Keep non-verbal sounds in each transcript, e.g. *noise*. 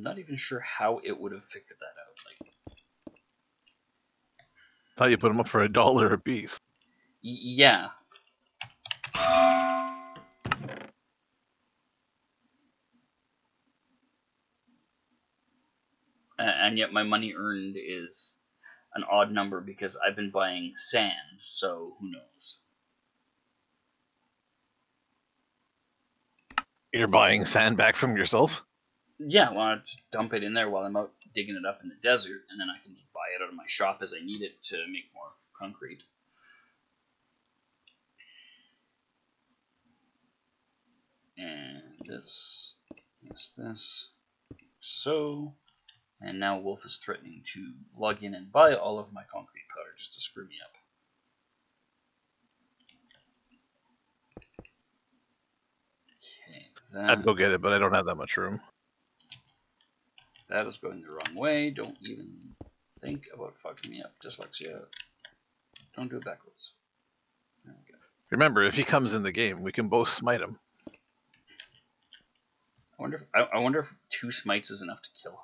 I'm not even sure how it would have figured that out. Like, Thought you put them up for a dollar a piece. yeah. And yet my money earned is an odd number because I've been buying sand, so who knows? You're buying sand back from yourself? Yeah, well, I just dump it in there while I'm out digging it up in the desert, and then I can just buy it out of my shop as I need it to make more concrete. And this, this, this, so, and now Wolf is threatening to log in and buy all of my concrete powder just to screw me up. Okay. I'd go get it, but I don't have that much room. That is going the wrong way. Don't even think about fucking me up. Dyslexia. Don't do it backwards. There we go. Remember, if he comes in the game, we can both smite him. I wonder. If, I, I wonder if two smites is enough to kill.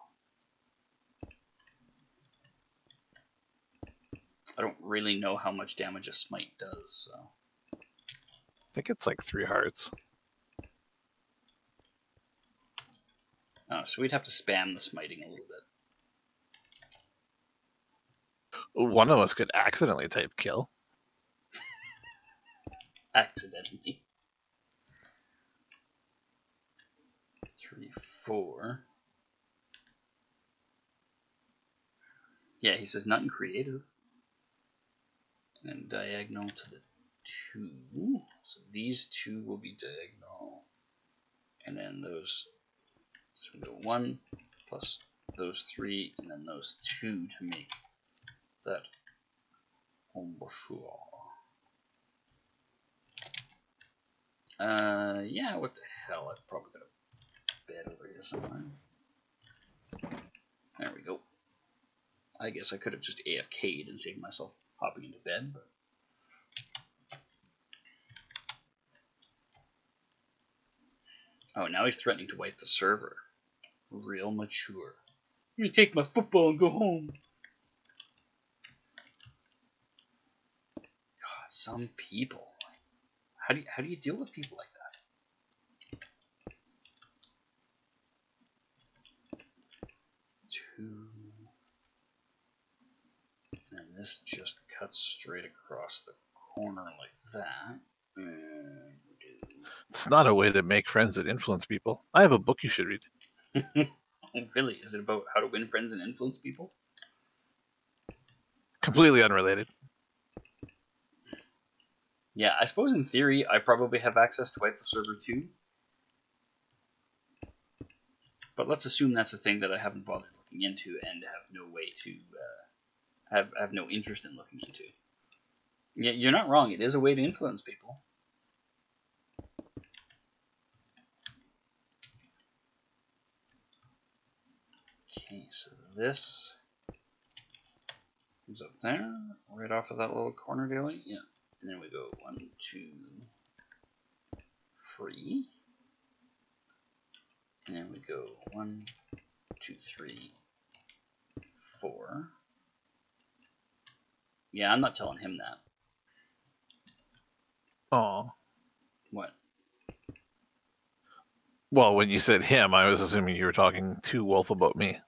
I don't really know how much damage a smite does. So I think it's like three hearts. Oh, so we'd have to spam the smiting a little bit. One of us could accidentally type kill. *laughs* accidentally. Three, four. Yeah, he says nothing creative. And diagonal to the two. So these two will be diagonal. And then those so we go one plus those three and then those two to make that embouchure. Uh, yeah, what the hell? I've probably got a bed over here somewhere. There we go. I guess I could have just AFK'd and saved myself hopping into bed, but. Oh, now he's threatening to wipe the server. Real mature. I'm gonna take my football and go home. God, some people. How do you, how do you deal with people like that? Two. And this just cuts straight across the corner like that. And. It's not a way to make friends that influence people. I have a book you should read. *laughs* Really? Is it about how to win friends and influence people? Completely unrelated. Yeah, I suppose in theory I probably have access to wipe the server too. But let's assume that's a thing that I haven't bothered looking into and have no way to uh, have have no interest in looking into. Yeah, you're not wrong. It is a way to influence people. Okay, so this comes up there, right off of that little corner daily. Yeah. And then we go one, two, three. And then we go one, two, three, four. Yeah, I'm not telling him that. Oh. What? Well, when you said him, I was assuming you were talking to Wolf about me.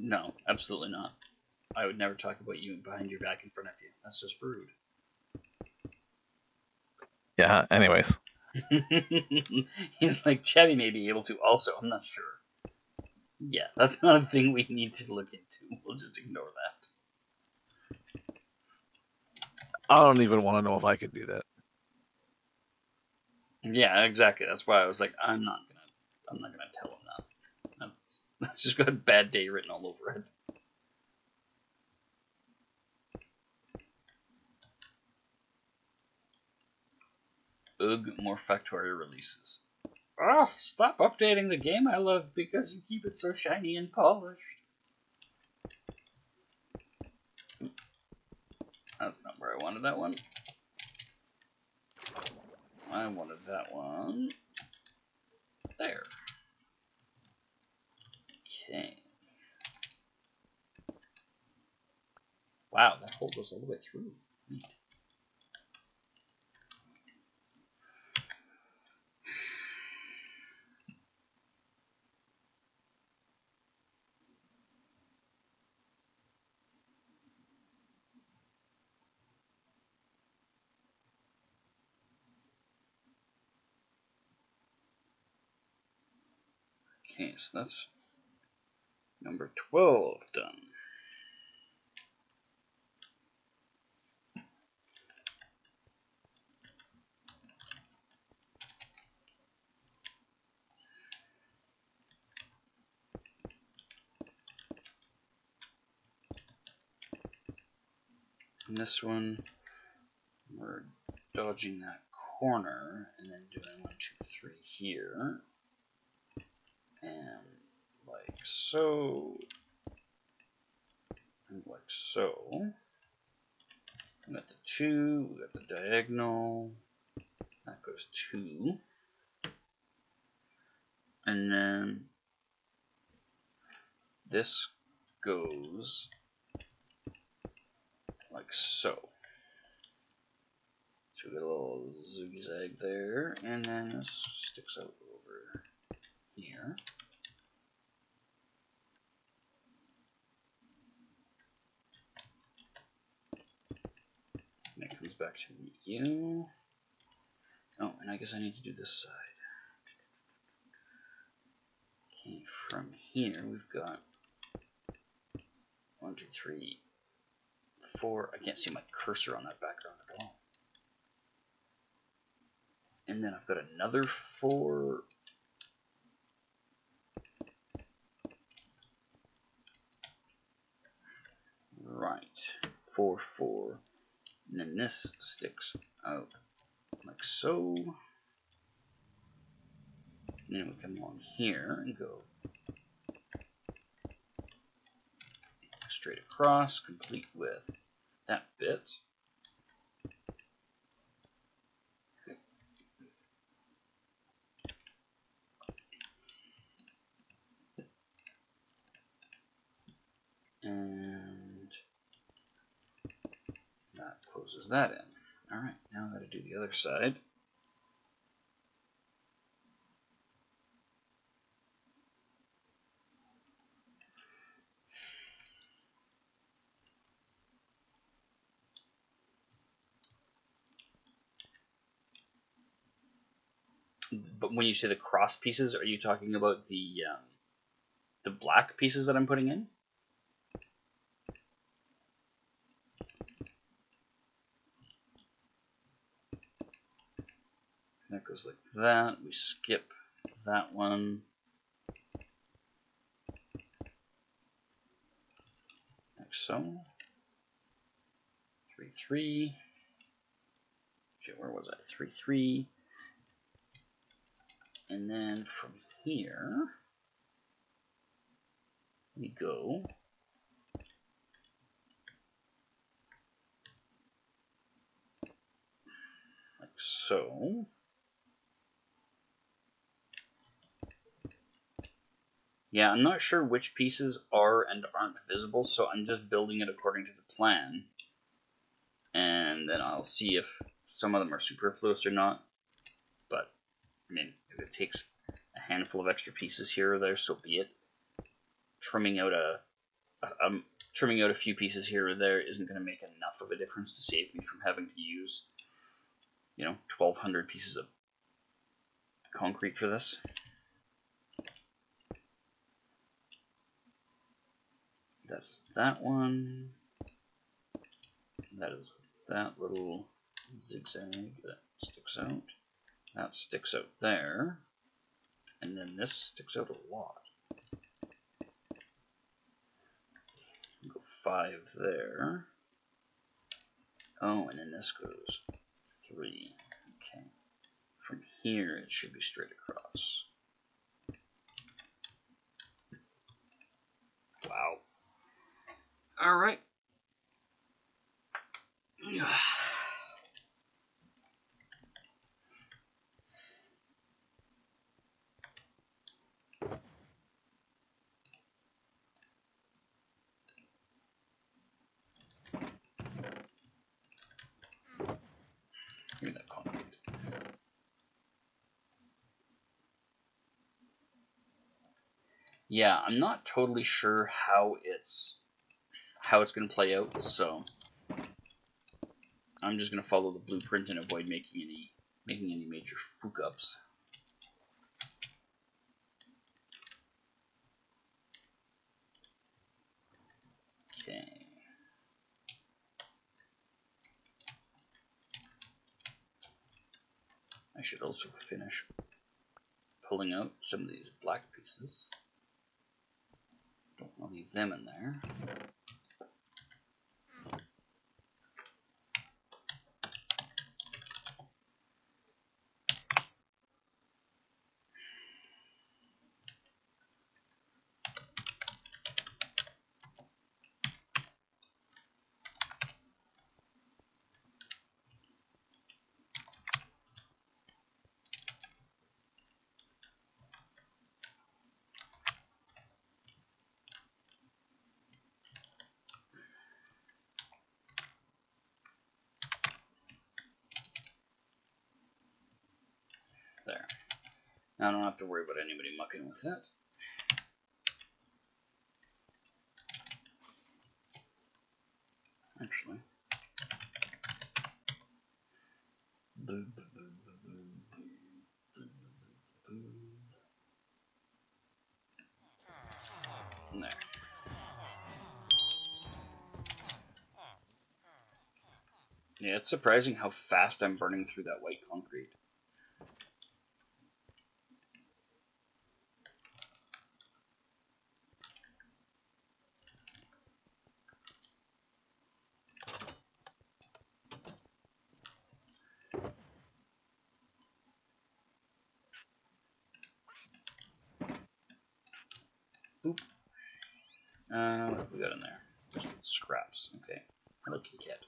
No, absolutely not. I would never talk about you behind your back in front of you. That's just rude. Yeah, anyways. *laughs* He's like, Chevy may be able to also, I'm not sure. Yeah, that's not a thing we need to look into. We'll just ignore that. I don't even want to know if I could do that. Yeah, exactly. That's why I was like, I'm not gonna, I'm not gonna tell him that's just got bad day written all over it. Ugh, more Factorio releases. Oh, stop updating the game I love because you keep it so shiny and polished. That's not where I wanted that one. I wanted that one. There. Okay. Wow, that hole goes all the way through. Neat. Okay, so that's number 12 done. And this one, we're dodging that corner and then doing one, two, three here and like so, and like so. We got the two, we got the diagonal, that goes two. And then this goes like so. So we got a little zigzag there, and then this sticks out over here. That comes back to you. Oh, and I guess I need to do this side. Okay, from here we've got one, two, three, four. I can't see my cursor on that background at all. And then I've got another four Right, 4, 4. And then this sticks out like so. And then we come along here and go straight across, complete with that bit. And that closes that in. Alright, now I've got to do the other side. But when you say the cross pieces, are you talking about the um, the black pieces that I'm putting in? That goes like that. We skip that one. Like so. 3, 3. Shit, where was I? 3, 3. And then from here, we go like so. Yeah, I'm not sure which pieces are and aren't visible, so I'm just building it according to the plan. And then I'll see if some of them are superfluous or not. But, I mean, if it takes a handful of extra pieces here or there, so be it. Trimming out a, a um, trimming out a few pieces here or there isn't going to make enough of a difference to save me from having to use, you know, 1,200 pieces of concrete for this. That's that one. That is that little zigzag that sticks out. That sticks out there. And then this sticks out a lot. Go five there. Oh, and then this goes three. Okay. From here, it should be straight across. Wow. All right. Yeah, I'm not totally sure how it's how it's going to play out, so I'm just going to follow the blueprint and avoid making any making any major fuck ups. Okay. I should also finish pulling out some of these black pieces. Don't want to leave them in. There. Now I don't have to worry about anybody mucking with that. Actually. There. Yeah, it's surprising how fast I'm burning through that white concrete. Uh, what we got in there? Just scraps. Okay. Hello, kitty cat.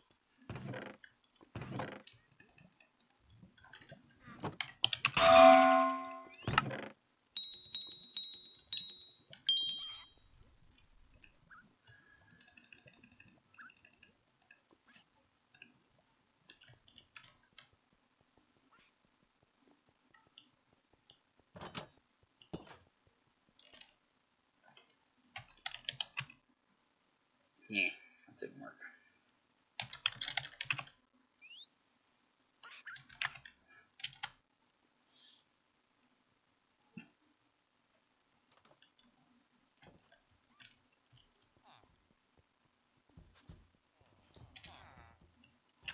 Yeah, that didn't work.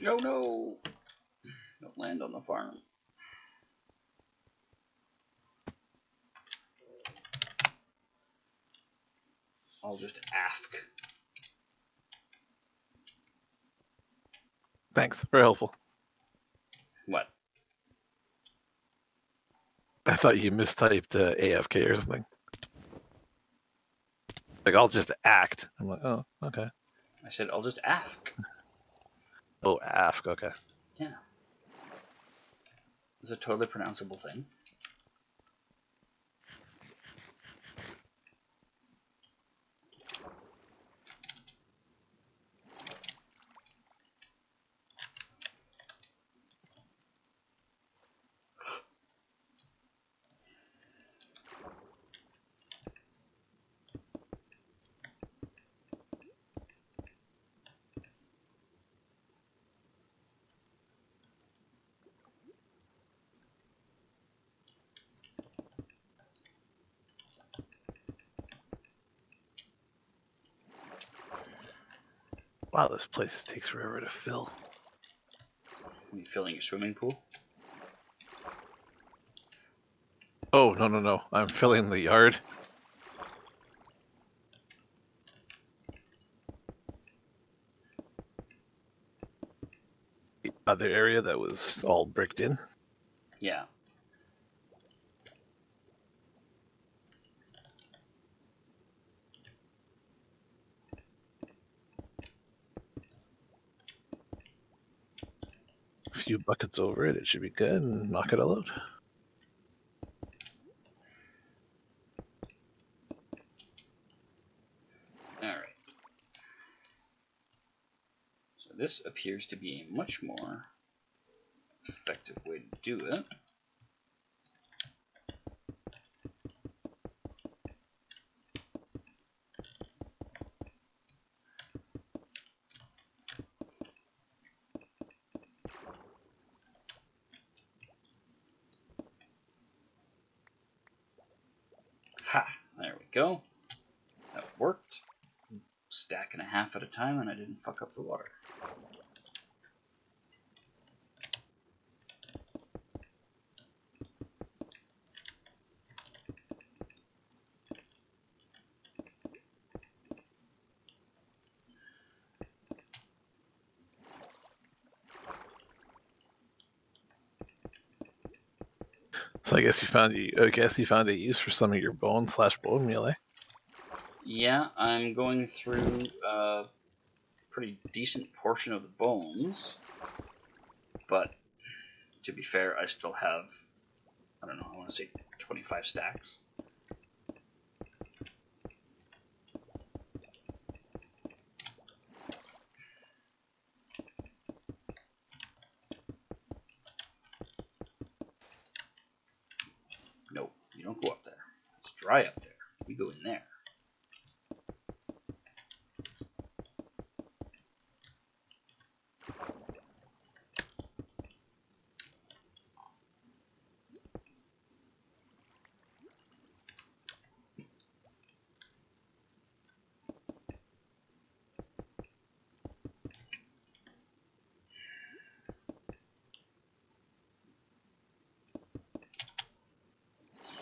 No, no! Don't land on the farm. I'll just ask. Thanks. Very helpful. What? I thought you mistyped uh, AFK or something. Like, I'll just act. I'm like, oh, okay. I said I'll just ask. Oh, AFK, okay. Yeah. It's a totally pronounceable thing. Wow, this place takes forever to fill. Are you filling your swimming pool? Oh, no, no, no. I'm filling the yard. The other area that was all bricked in. Yeah. Buckets over it. It should be good and knock it all out. This appears to be a much more effective way to do it. go. That worked. Stack and a half at a time, and I didn't fuck up the water. So I guess you found you. I guess you found a use for some of your bone slash bone meal, eh? Yeah, I'm going through a pretty decent portion of the bones, but to be fair, I still have, I don't know, I want to say 25 stacks. Nope, you don't go up there. It's dry up there. You go in there.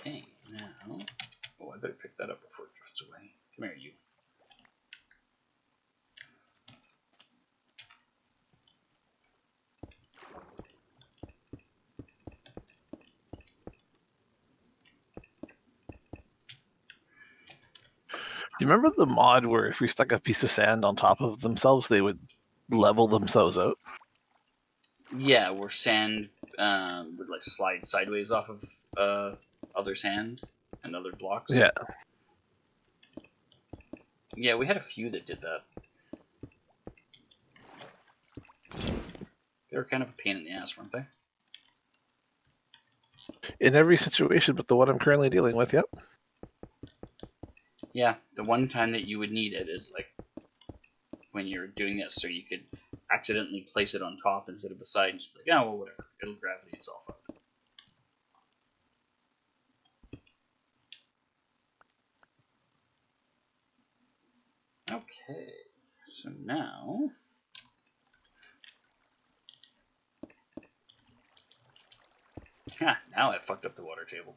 Okay, now. Oh, I better pick that up before it drifts away. Come here, you. Do you remember the mod where if we stuck a piece of sand on top of themselves, they would level themselves out? Yeah, where sand um, would like slide sideways off of uh, other sand and other blocks. Yeah. Yeah, we had a few that did that. They were kind of a pain in the ass, weren't they? In every situation but the one I'm currently dealing with, yep. Yeah, the one time that you would need it is like when you're doing this, so you could accidentally place it on top instead of beside, and just be like, oh, well, whatever, it'll gravity itself up. Okay, so now Ha, now I fucked up the water table.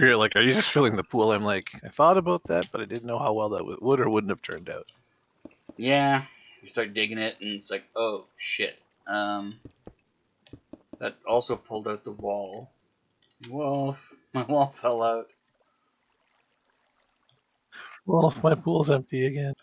You're like, are you just filling the pool? I'm like, I thought about that, but I didn't know how well that would, or wouldn't have turned out. Yeah, you start digging it, and it's like, oh shit. Um, that also pulled out the wall. Wall, *laughs* my wall fell out. Well, if my pool's empty again.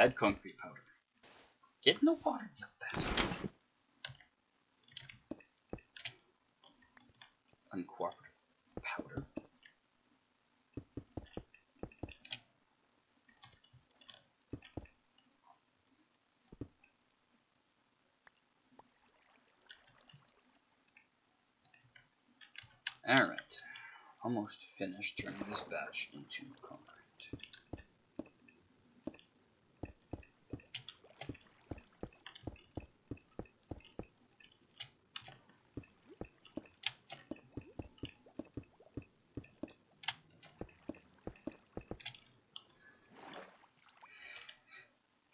Bad concrete powder. Get in the water, you bastard. Uncooperative powder. Alright. Almost finished turning this batch into concrete.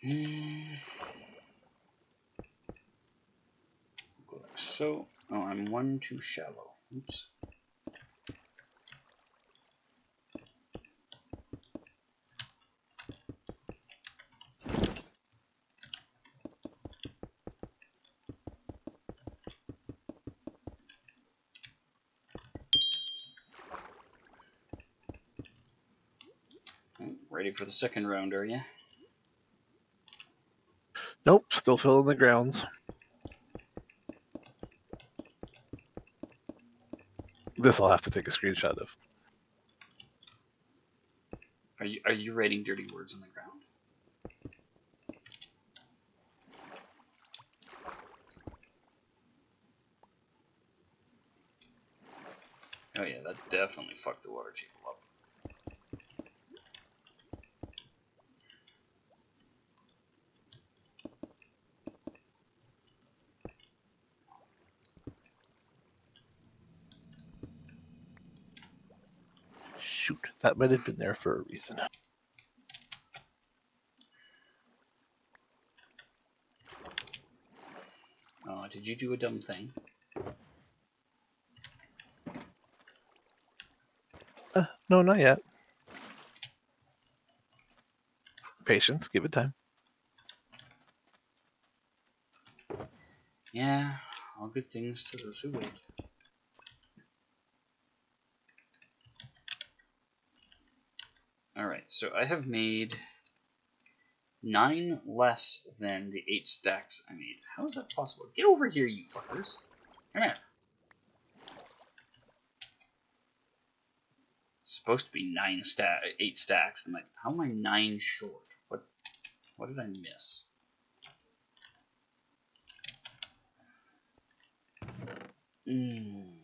Hmm. Go like so. Oh, I'm one too shallow. Oops. Ready for the second round, are you? Nope, still filling the grounds. This I'll have to take a screenshot of. Are you are you writing dirty words on the ground? Oh yeah, that definitely fucked the water table up. Shoot, that might have been there for a reason. Oh, did you do a dumb thing? Uh, no, not yet. Patience, give it time. Yeah, all good things to those who wait. Alright, so I have made nine less than the eight stacks I made. How is that possible? Get over here, you fuckers. Come here. Supposed to be nine stack, eight stacks. I'm like, how am I nine short? What, what did I miss? Mm.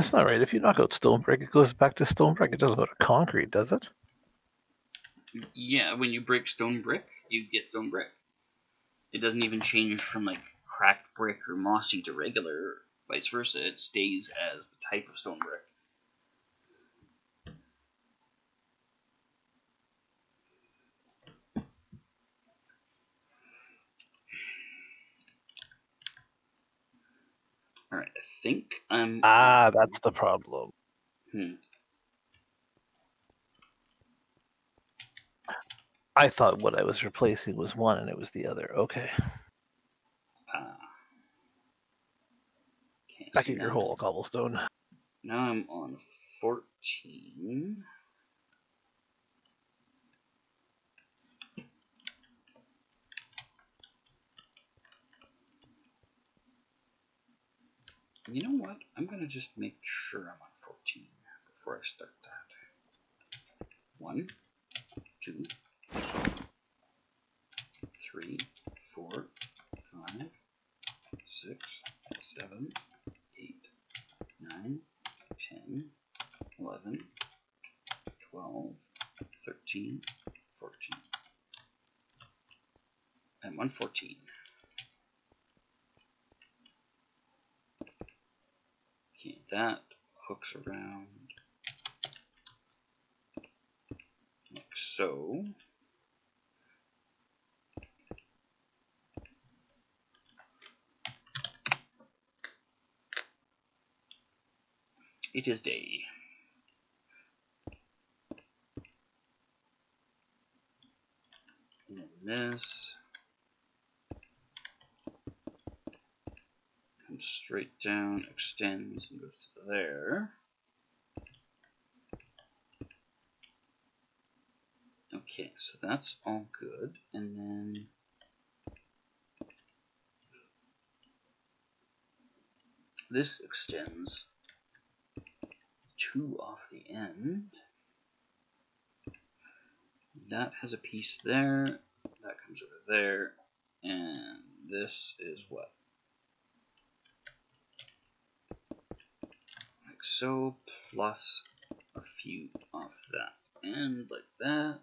That's not right. If you knock out stone brick, it goes back to stone brick. It doesn't go to concrete, does it? Yeah, when you break stone brick, you get stone brick. It doesn't even change from like cracked brick or mossy to regular, vice versa. It stays as the type of stone brick. Alright, I think I'm. Ah, that's the problem. Hmm. I thought what I was replacing was one and it was the other. Okay. Ah. Okay, Back at your hole, cobblestone. Now I'm on 14. You know what? I'm going to just make sure I'm on 14 before I start that. One, two, three, four, five, six, seven, eight, nine, ten, eleven, twelve, thirteen, fourteen. 10, 11, 12, 13, 14. I'm on 14. That hooks around like so. It is day. And this comes straight down, extends, and goes to there. Okay, so that's all good. And then this extends two off the end. That has a piece there, that comes over there, and this is what? Like so, plus a few off that end, like that.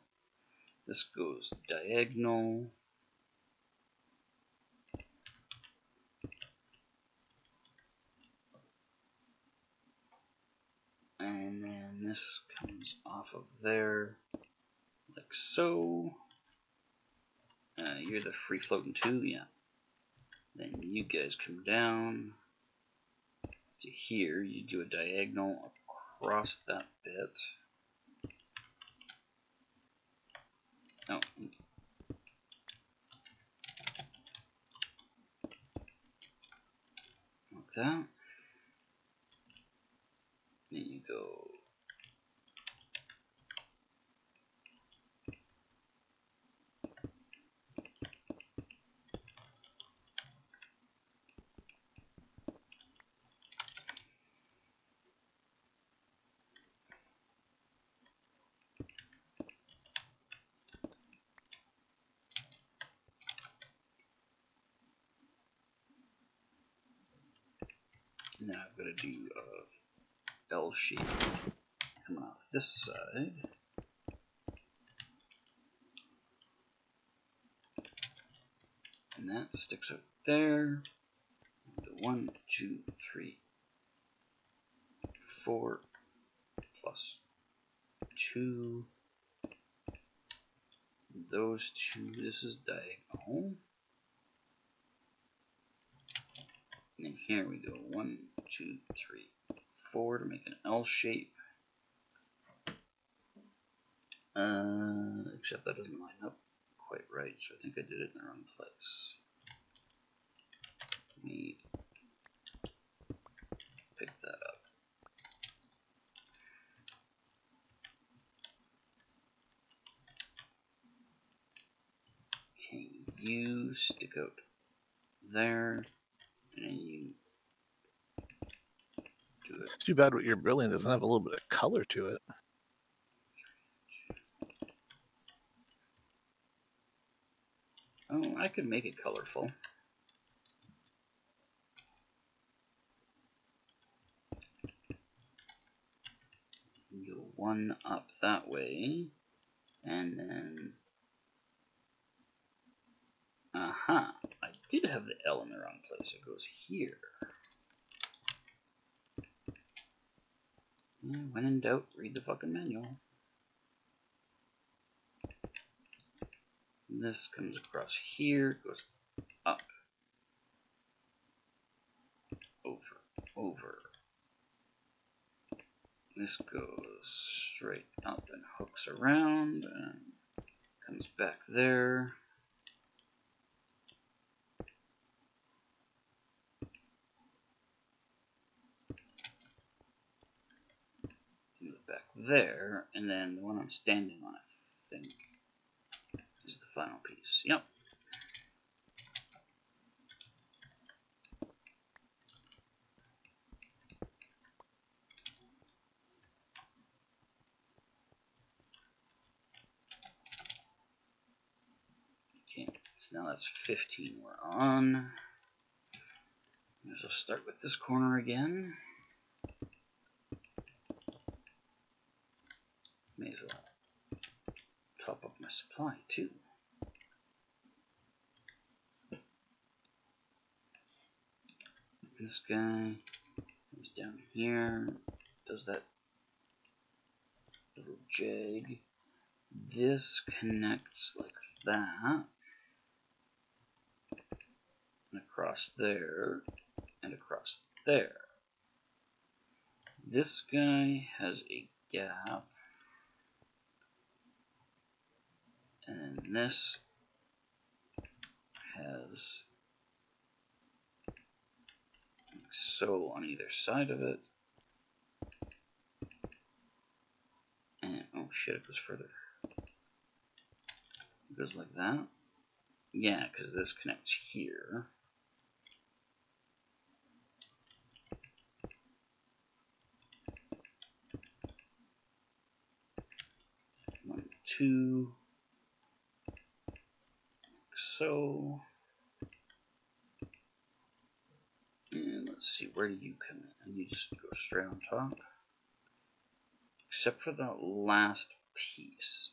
This goes diagonal. and then this comes off of there like so uh, you're the free floating too yeah then you guys come down to here. You do a diagonal across that bit. Oh. Like that. Then you go And then I've got to do a L shape coming off this side. And that sticks out there. The One, two, three, four, plus two. Those two, this is diagonal. And then here we go, one, two, three, four to make an L shape. Uh, except that doesn't line up quite right, so I think I did it in the wrong place. Let me pick that up. Okay, you stick out there, It's too bad what you're building doesn't have a little bit of color to it. Oh, I could make it colorful. Go one up that way, and then... Aha! I did have the L in the wrong place. It goes here. Mm, when in doubt, read the fucking manual. This comes across here, goes up, over, over. This goes straight up and hooks around and comes back there. Back there, and then the one I'm standing on, I think, is the final piece. Yep. Okay, so now that's 15 we're on. So start with this corner again. May as well top up my supply too. This guy comes down here, does that little jig. This connects like that, and across there, and across there. This guy has a gap and this has so on either side of it. And oh shit it goes further. It goes like that. Yeah because this connects here. One two so. And let's see, where do you come in? You just go straight on top. Except for that last piece.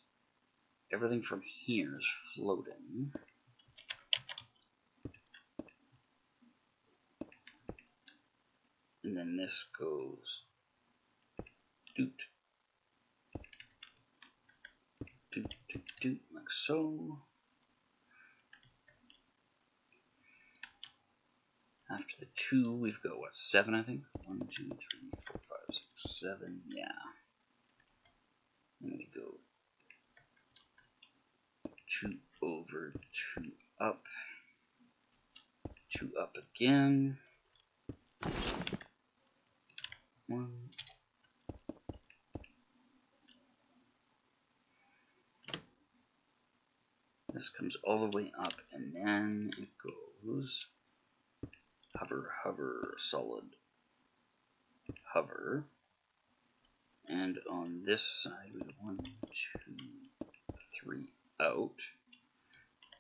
Everything from here is floating. And then this goes doot. Doot, doot, doot, like so. After the two, we've got what, seven, I think? One, two, three, four, five, six, seven, yeah. And we go two over, two up, two up again. One. This comes all the way up, and then it goes hover, hover, solid, hover. And on this side, we have one, two, three out.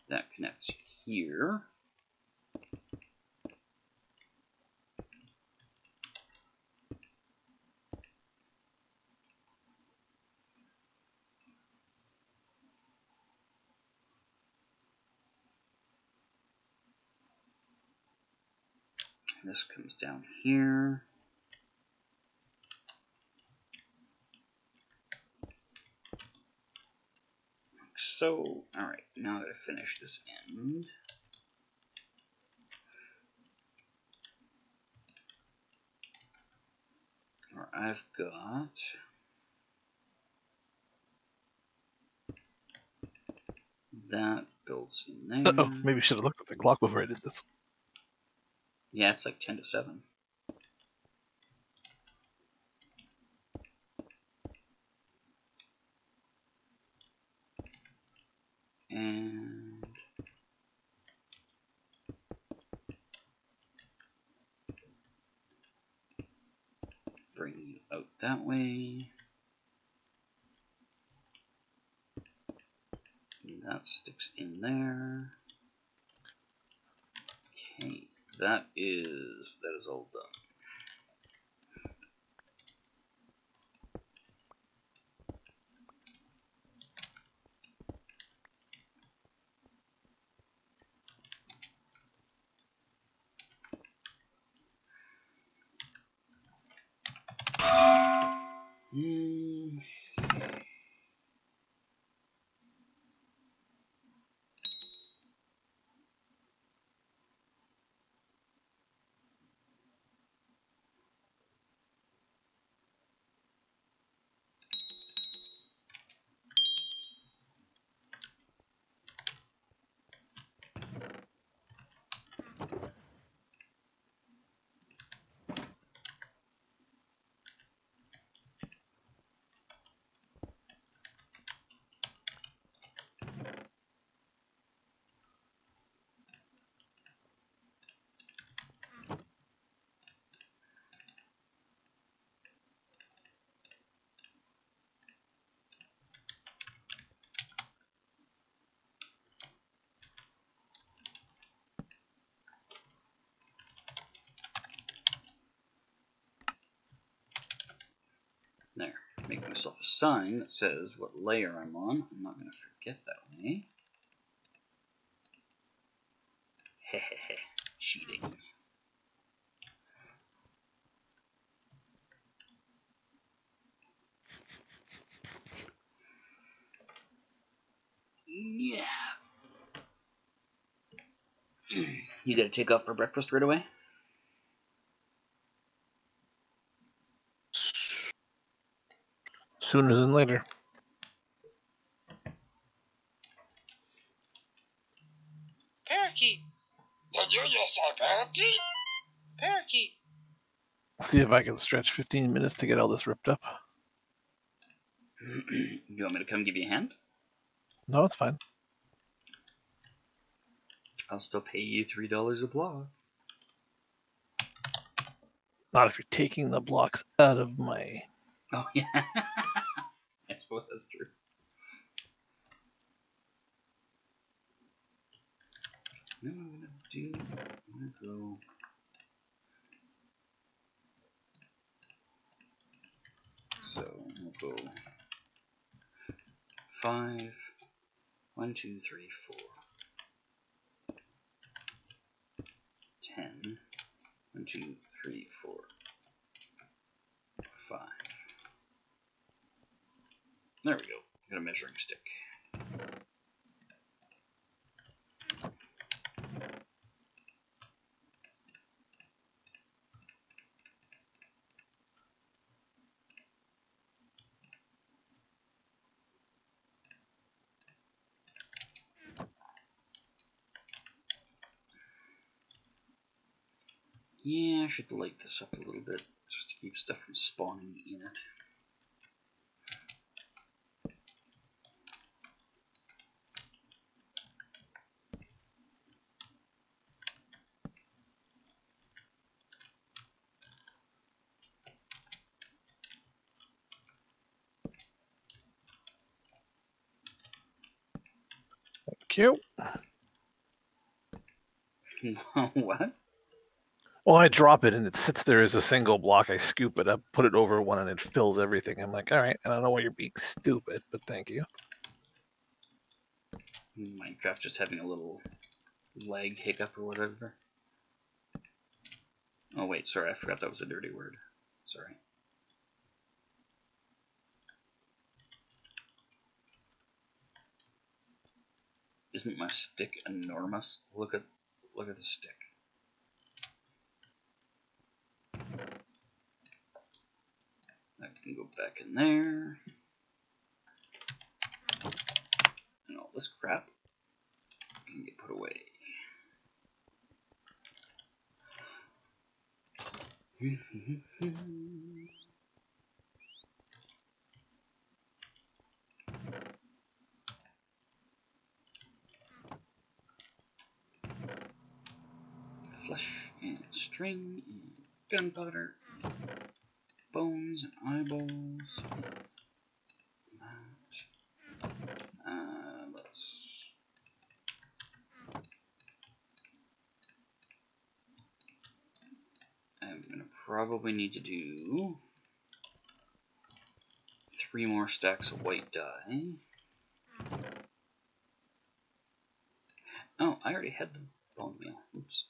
That connects here. This comes down here. Like so, alright, now that I gotta finish this end. Or I've got that builds in there. Oh, maybe I should have looked at the clock before I did this. Yeah, it's like 10 to 7. And bring you out that way. And that sticks in there. Okay, that is that is all done. Hmm. There. Make myself a sign that says what layer I'm on. I'm not going to forget that way. Hehehe. *laughs* Cheating. Yeah. *clears throat* You gotta take off for breakfast right away? Sooner than later. Parakeet! Did you just say parakeet? Parakeet! See if I can stretch 15 minutes to get all this ripped up. *clears throat* you want me to come give you a hand? No, it's fine. I'll still pay you three dollars a block. Not if you're taking the blocks out of my. Oh yeah, I *laughs* suppose that's true. Now I'm gonna do. I'm gonna go. So we'll go five. One, two, three, four. Ten. One, two, three, four, five. There we go. Got a measuring stick. Yeah, I should light this up a little bit just to keep stuff from spawning in it. You. *laughs* what? Well, I drop it and it sits there as a single block. I scoop it up, put it over one, and it fills everything. I'm like, all right, and I don't know why you're being stupid, but thank you. Minecraft just having a little lag hiccup or whatever. Oh wait, sorry, I forgot that was a dirty word. Sorry. Isn't my stick enormous? Look at look at the stick. I can go back in there. And all this crap can get put away. *laughs* Flesh and string and gunpowder, bones and eyeballs. Uh, let's. I'm gonna probably need to do three more stacks of white dye. Oh, I already had the bone meal. Oops.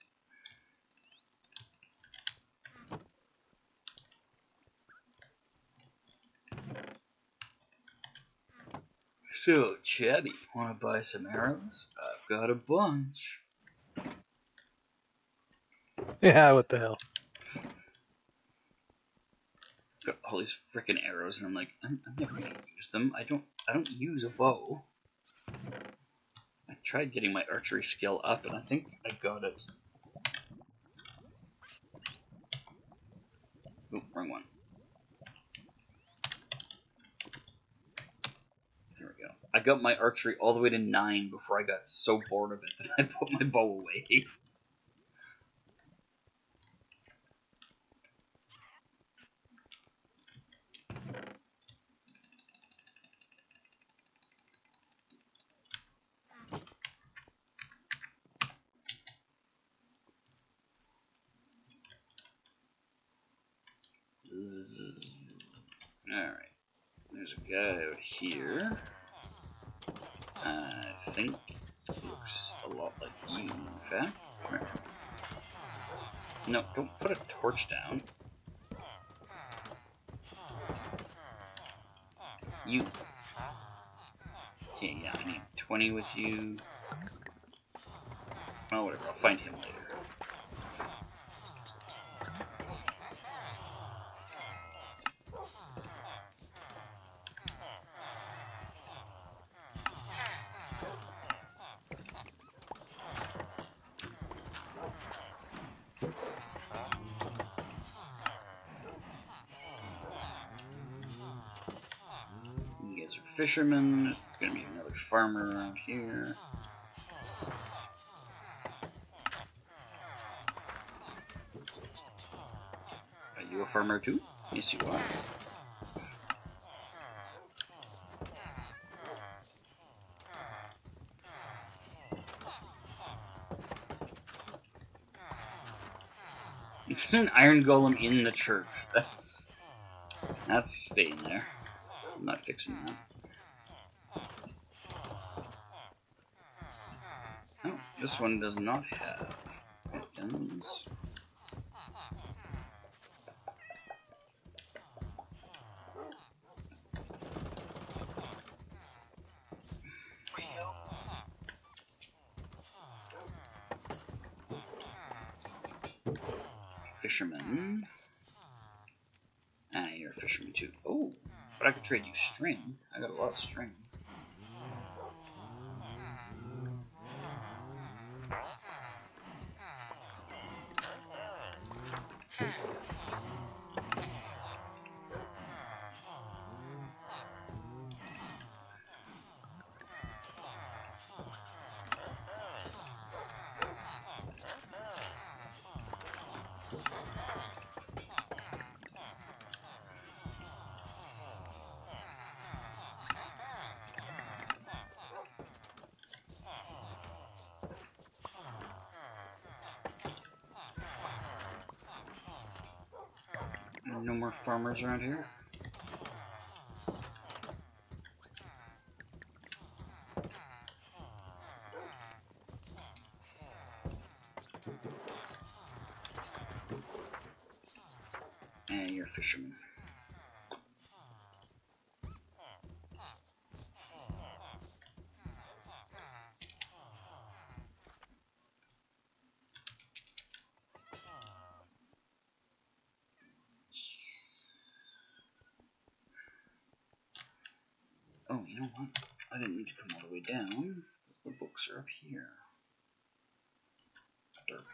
So, Chatty, wanna buy some arrows? I've got a bunch. Yeah, what the hell? Got all these freaking arrows, and I'm like, I'm, I'm never gonna use them. I don't, I don't use a bow. I tried getting my archery skill up, and I think I got it. Oop, wrong one. There we go. I got my archery all the way to 9 before I got so bored of it that I put my bow away. Think he looks a lot like you, in fact. No, don't put a torch down. You. Okay, yeah, I need 20 with you. Oh, whatever, I'll find him later. Fishermen. There's gonna be another farmer around here. Are you a farmer too? Yes, you are. an iron golem in the church. That's that's staying there. I'm not fixing that. This one does not have guns. Fisherman. Ah, you're a fisherman too. Oh, but I could trade you string. I got a lot of string. No more farmers around here. Yeah, you're a fisherman. I didn't need to come all the way down. The books are up here. Derp.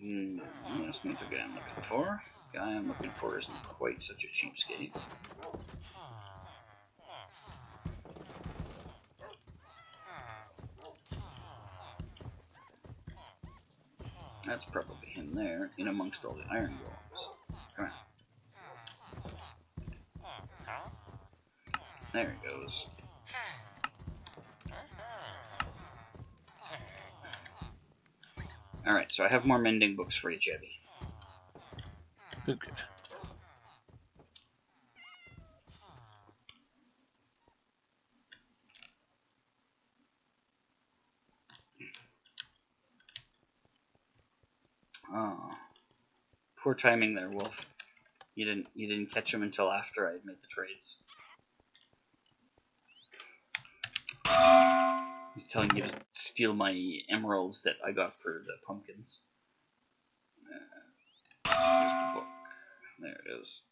Hmm, the guy I'm looking for. The guy I'm looking for isn't quite such a cheapskate. That's probably him there, in amongst all the iron golems. Come on. There he goes. Alright, so I have more mending books for you, Chevy. Good, good. Oh. Poor timing there, Wolf. You didn't you didn't catch him until after I made the trades. He's telling you to steal my emeralds that I got for the pumpkins. Uh, here's the book. There it is.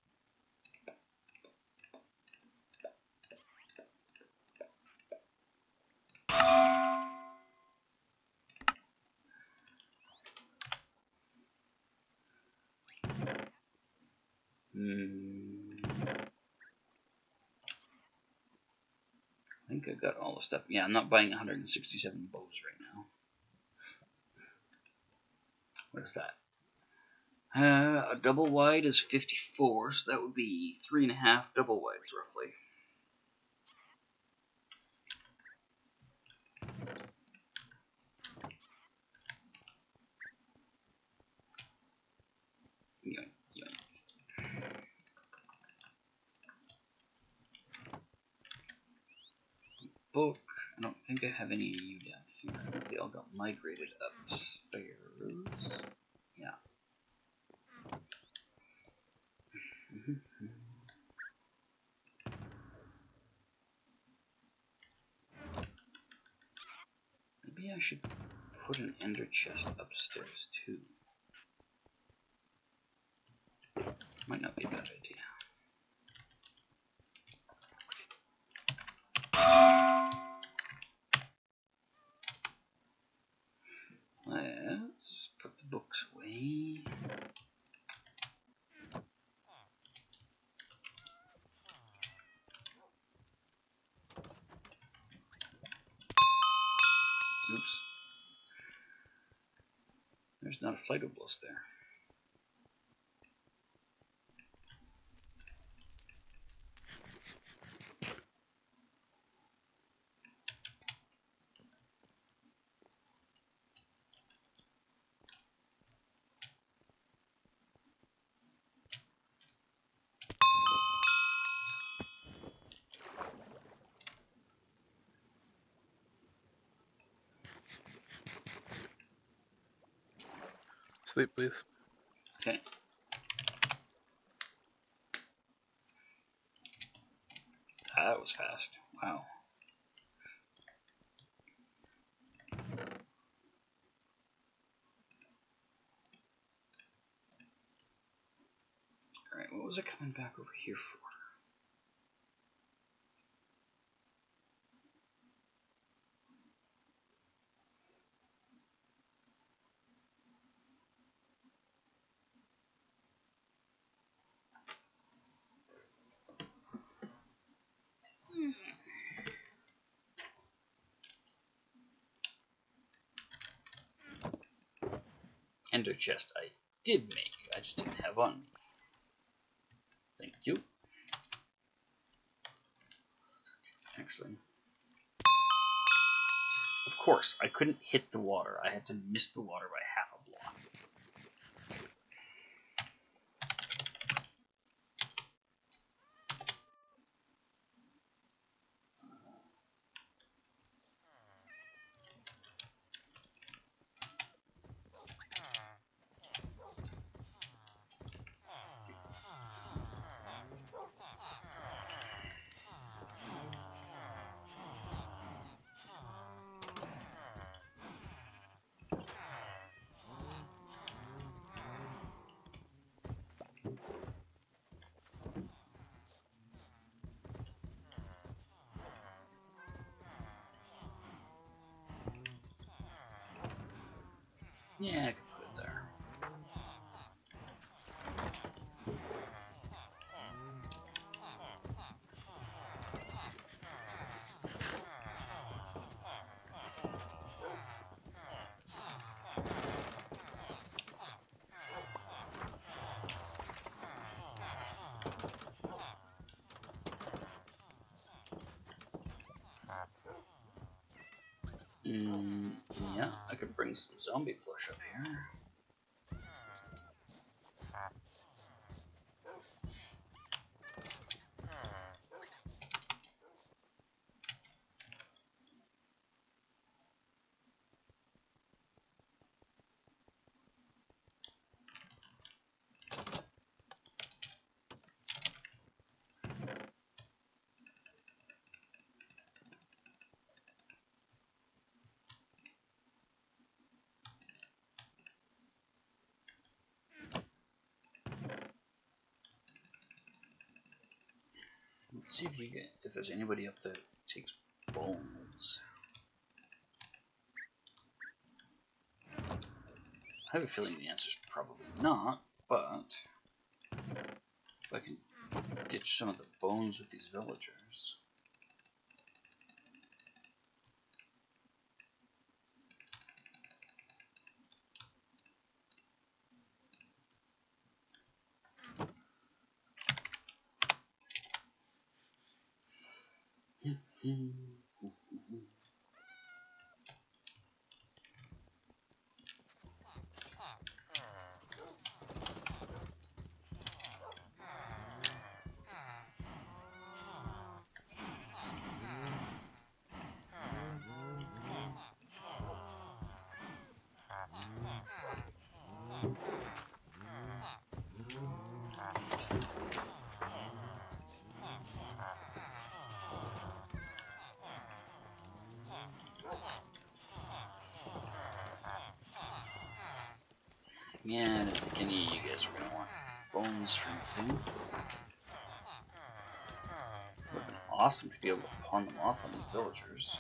Hmm. I think I've got all the stuff. Yeah, I'm not buying 167 bows right now. What is that? Uh, a double wide is 54, so that would be three and a half double wides roughly. Yoink, yoink. Book. I don't think I have any of you down here. They all got migrated upstairs. Yeah. Maybe I should put an ender chest upstairs too. Might not be a bad idea. There. Please. Okay. That was fast. Wow. Alright, what was I coming back over here for? Ender chest I did make, I just didn't have on me. Thank you. actually. Of course, I couldn't hit the water. I had to miss the water by half a block. Yeah, I could put it there. Mm, yeah, I could bring some zombie flesh up here. Let's see if get if there's anybody up there that takes bones. I have a feeling the answer's probably not, but if I can ditch some of the bones with these villagers. 嗯。Yeah, I didn't think any of you guys are gonna want bones from the thing. Would've been awesome to be able to pawn them off on these villagers.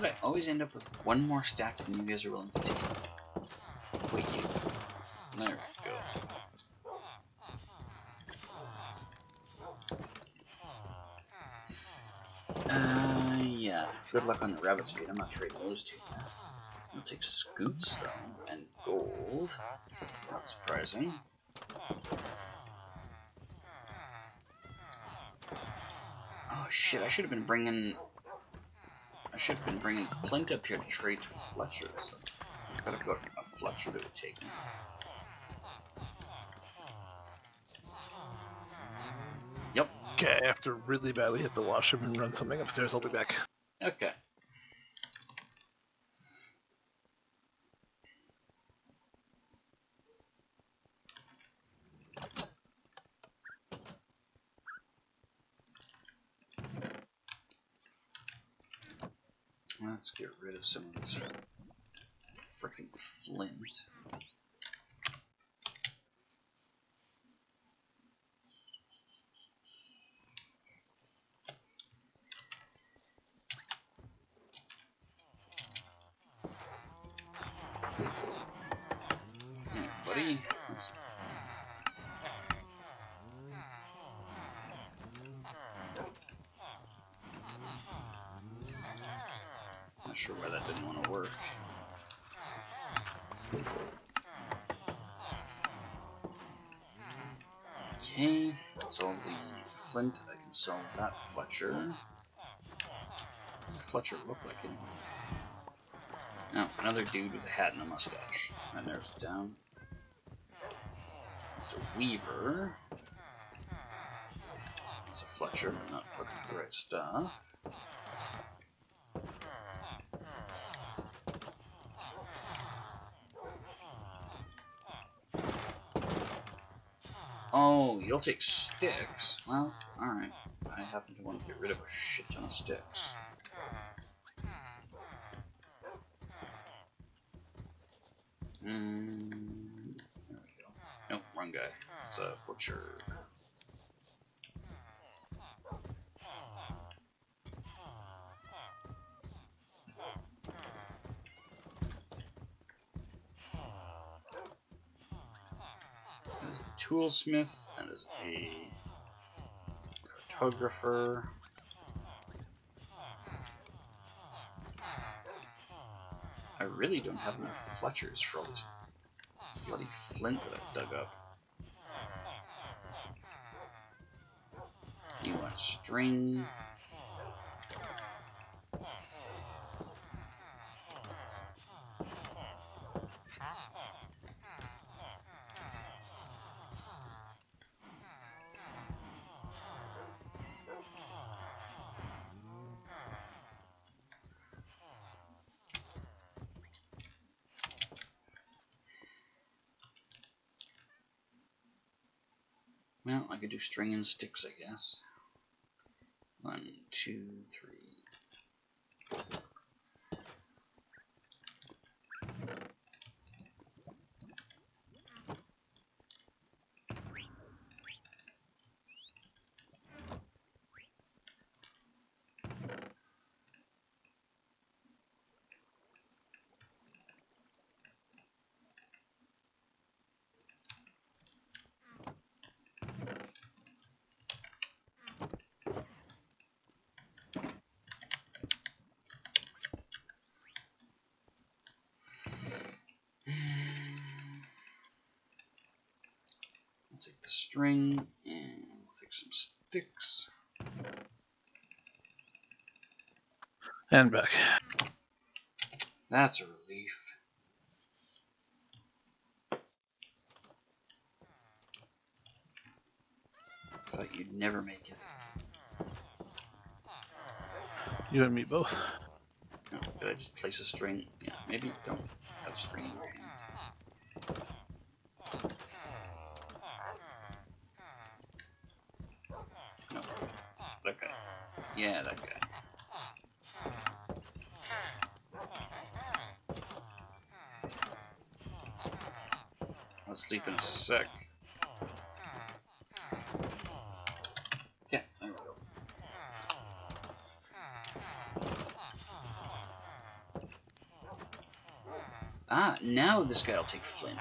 that I always end up with one more stack than you guys are willing to take. Wait, you. There we go. Uh, yeah. Good luck on the rabbit street. I'm not trading those two. I'll take scoots, though, and gold. Not surprising. Oh, shit. I should have been bringing have been bringing flint up here to trade to Fletcher. So I gotta Fletcher that would take. Yep. Okay, I have to really badly hit the washroom and run something upstairs. I'll be back. Okay. Let's get rid of some of this freaking flint. Yeah, buddy. Let's- Not sure why that didn't want to work. Okay, all the flint. I can sell that Fletcher. Fletcher look like anyway? No, another dude with a hat and a mustache. And there's down. It's a Weaver. It's a Fletcher, but not putting the right stuff. Oh, you'll take sticks. Well, alright. I happen to want to get rid of a shit ton of sticks. Mm, there we go. Nope, wrong guy. It's a butcher. There's a toolsmith. That is a cartographer. I really don't have enough Fletchers for all this bloody flint that I've dug up. You want string? Well, I could do string and sticks, I guess. One, two, three, four. I'll take the string and we'll take some sticks. And back. That's a relief. Thought you'd never make it. You and me both. Oh, no, did I just place a string? Yeah, maybe don't have string in your hand. No, that guy. Yeah, that guy. I'll sleep in a sec. Yeah. Ah, now this guy will take flint.